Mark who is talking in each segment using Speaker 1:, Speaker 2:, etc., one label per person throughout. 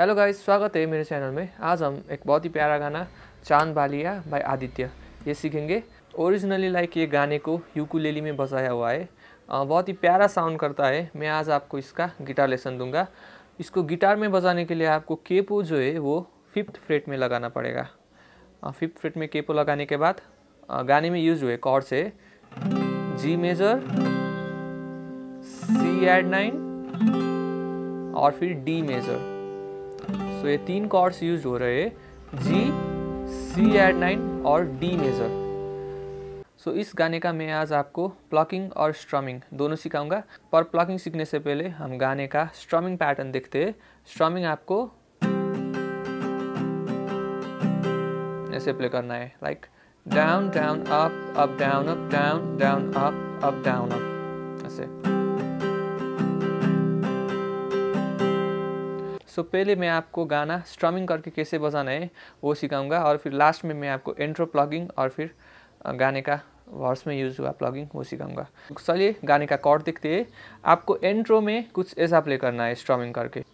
Speaker 1: Hello guys स्वागत है मेरे चैनल में। आज हम एक बहुत ही प्यारा गाना, चाँद बालिया बाय आदित्य। ये सीखेंगे। ओरिजिनली लाइक ये गाने को यूकुलेली में बजाया हुआ है। बहुत ही प्यारा साउंड करता है। मैं आज आपको इसका गिटार लेसन दूँगा। इसको गिटार में बजाने के लिए आपको केपो जो है, वो फिफ्थ फ्रेट में लगाना पड़ेगा। फिफ्थ फ्रेट में केपो लगाने के बाद गाने में यूज़ हुए कॉर्ड्स है। G major C add nine और फिर डी मेजर सो ये तीन कॉर्ड्स यूज़ हो रहे जी सी एड नाइन और डी मेजर सो इस गाने का मैं आज आपको प्लॉकिंग और स्ट्रमिंग दोनों सिखाऊँगा। पर प्लॉकिंग सीखने से पहले हम गाने का स्ट्रमिंग पैटर्न देखते हैं। स्ट्रमिंग आपको ऐसे प्ले करना है like down down up up down up down down up up down up ऐसे। सो पहले मैं आपको गाना स्ट्रमिंग करके कैसे बजाना है, वो सिखाऊँगा और फिर लास्ट में मैं आपको इंट्रो प्लगिंग और फिर गाने का वर्स में यूज़ हुआ प्लगिंग वो सिखाऊँगा। चलिए गाने का कॉर्ड देखते हैं। आपको इंट्रो में कुछ ऐसा प्ले करना है स्ट्रमिंग करके।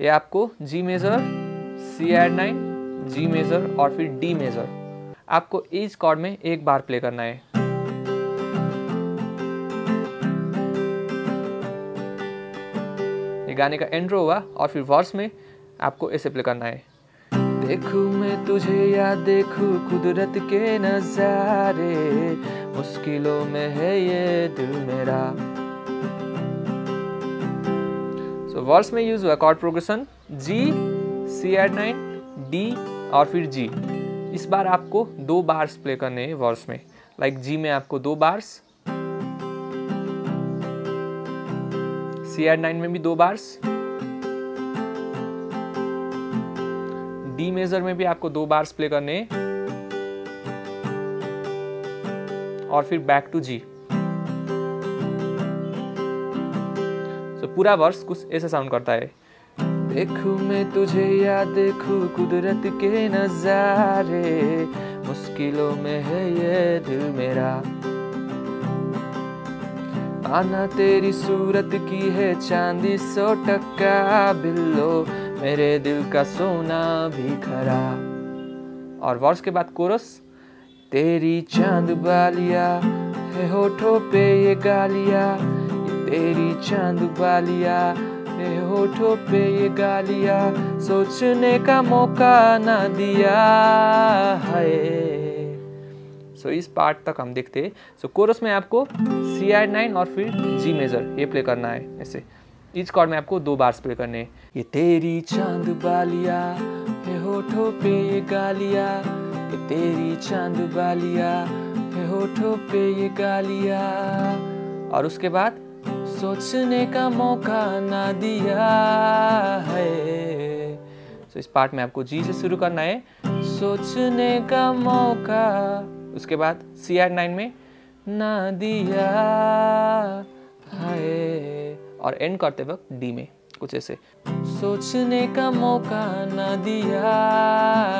Speaker 1: ये आपको G major C add nine G major और फिर डी मेजर आपको इस कॉर्ड में एक बार प्ले करना है। गाने का एंट्रो हुआ और फिर वर्स में आपको ऐसे प्ले करना है। देखूँ मैं तुझे या देखूँ कुदरत के नजारे मुश्किलों में है ये दिल मेरा। सो so, वर्स में यूज़ हुआ chord progression G C add nine D और फिर जी इस बार आपको दो बार्स प्ले करने हैं वर्स में। लाइक like जी में आपको दो बार्स सी एड नाइन में भी दो बार्स डी मेजर में भी आपको दो बार्स प्ले करने और फिर बैक टू जी तो पूरा वर्स कुछ ऐसा साउंड करता है। देखूँ मैं तुझे या देखूँ कुदरत के नजारे, मुश्किलों में है ये दिल मेरा। आना तेरी सूरत की है चांदी सौ टक्का बिल्लो। मेरे दिल का सोना भी खरा। और वर्स के बाद कोरस, तेरी चाँद बालिया है होठों पे ये गालिया। ये तेरी चाँद बालिया है होठों पे ये गालिया। सोचने का मौका ना दिया है सो इस पार्ट तक हम देखते हैं। सो कोरस में आपको सी आई नाइन और फिर जी मेजर ये प्ले करना है, ऐसे। इच कॉर्ड में आपको दो बार्स प्ले करने ये तेरी चाँद बालिया, ये होठों पे ये गालिया, ये तेरी चाँद बालिया, ये होठों पे ये गालिया। और उसके बाद सोचने का मौका ना दिया है। सो इस पार्ट में आपको जी से शुरू करना है। सोचने का मौका उसके बाद सी आर नाइन में, ना दिया है। और एंड करते वक्त डी में, कुछ ऐसे। सोचने का मौका ना दिया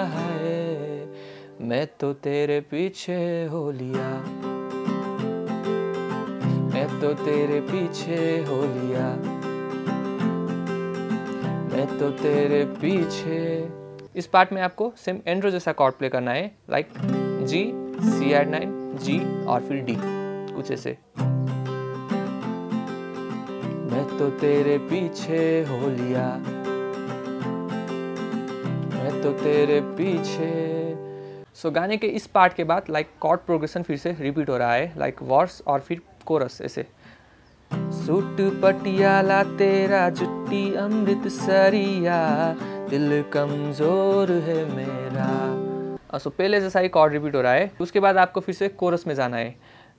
Speaker 1: है। मैं तो तेरे पीछे हो लिया। मैं तो तेरे पीछे हो लिया। मैं तो तेरे पीछे। इस पार्ट में आपको सेम एंड्रो जैसा कॉर्ड प्ले करना है like G C add nine G और फिर डी कुछ ऐसे। मैं तो तेरे पीछे हो लिया। मैं तो तेरे पीछे। सो so, गाने के इस पार्ट के बाद लाइक कॉर्ड प्रोग्रेशन फिर से रिपीट हो रहा है लाइक वर्स और फिर कोरस ऐसे। सूट पटियाला तेरा जुट्टी अमृत सरिया दिल कमज़ोर है मेरा। सो पहले जैसा ही कॉर्ड रिपीट हो रहा है उसके बाद आपको फिर से कोरस में जाना है।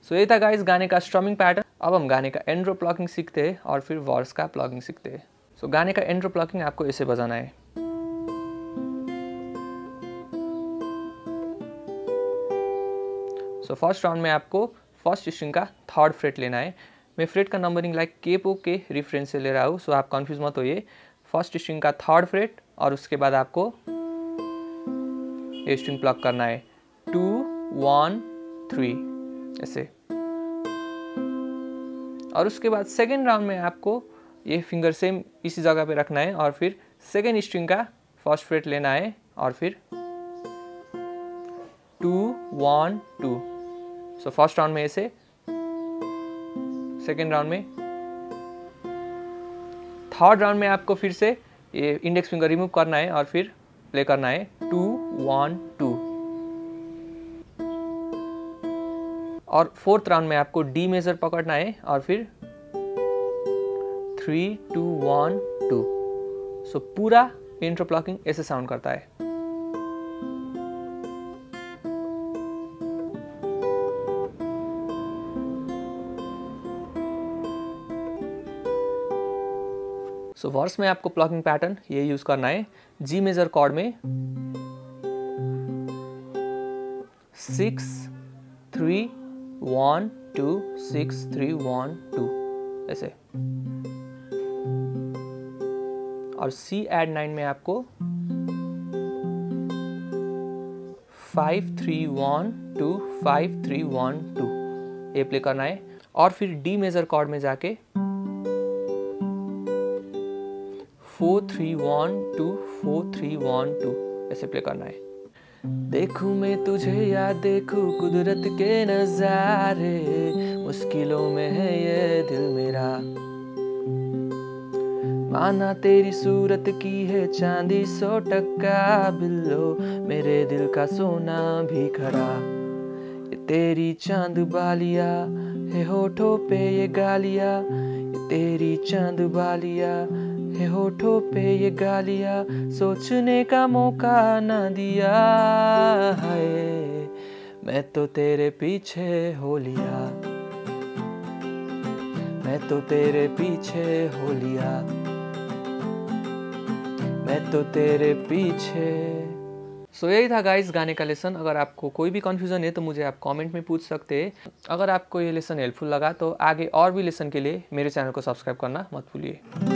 Speaker 1: सो so, ये था गाइस गाने का स्ट्रमिंग पैटर्न अब हम गाने का एंड्रो प्लॉकिंग सीखते हैं और फिर वॉर्स का प्लॉकिंग सीखते हैं। सो so, गाने का एंड्रो प्लॉकिंग आपको ऐसे बजाना है। सो फ़र्स्ट राउंड में आपको फ़र्स्ट स्ट्रिंग का थर्ड फ्रेट लेना है। मैं फ्रेट का नंबरिंग लाइक केपो के रेफरेंस से ले रहा हूँ सो so, आप कंफ्यूज मत होइए। फ़र्स्ट स्ट्रिंग का थर्ड फ्रेट और उसके बाद आपको ये स्ट्रिंग प्लग करना है। टू, वन, थ्री, ऐसे। और उसके बाद सेकेंड राउंड में आपको ये फिंगर सेम इसी जगह पे रखना है और फिर सेकेंड स्ट्रिंग का फ़र्स्ट फ्रेट लेना है और फिर two, one, two. So first round में ऐसे। सेकेंड राउंड में। थर्ड राउंड में आपको फिर से ये इंडेक्स फिंगर रिमूव करना है और फिर प्ले करना है। Two, one, two. और फोर्थ राउंड में आपको डी मेजर पकड़ना है और फिर three, two, one, two. So पूरा इंट्रो प्लॉकिंग ऐसे साउंड करता है। सो वर्स में आपको प्लॉकिंग पैटर्न ये यूज़ करना है। जी मेजर कॉर्ड में six three one two six three one two ऐसे। और सी एड नाइन में आपको five three one two five three one two ये प्ले करना है। और फिर डी मेजर कॉर्ड में जाके four three one two, four three one two, ऐसे प्ले करना है। देखूँ मैं तुझे या देखूँ कुदरत के नजारे, मुश्किलों में है ये दिल मेरा। माना तेरी सूरत की है चांदी सौ टक्का बिल्लो, मेरे दिल का सोना भी खरा। तेरी चाँद बालिया है होठों पे ये गालिया, ये तेरी चाँद बालिया है होठों पे ये गालिया सोचने का मौका ना दिया है। मैं तो तेरे पीछे हो लिया। मैं तो तेरे पीछे हो लिया। मैं तो तेरे पीछे। सो so, यही था गाइस गाने का लेसन अगर आपको कोई भी कन्फ्यूज़न है तो मुझे आप कमेंट में पूछ सकते हैं। अगर आपको ये लेसन हेल्पफुल लगा तो आगे और भी लेसन के लिए मेरे चैनल को सब्सक्राइब करना मत भूलिए।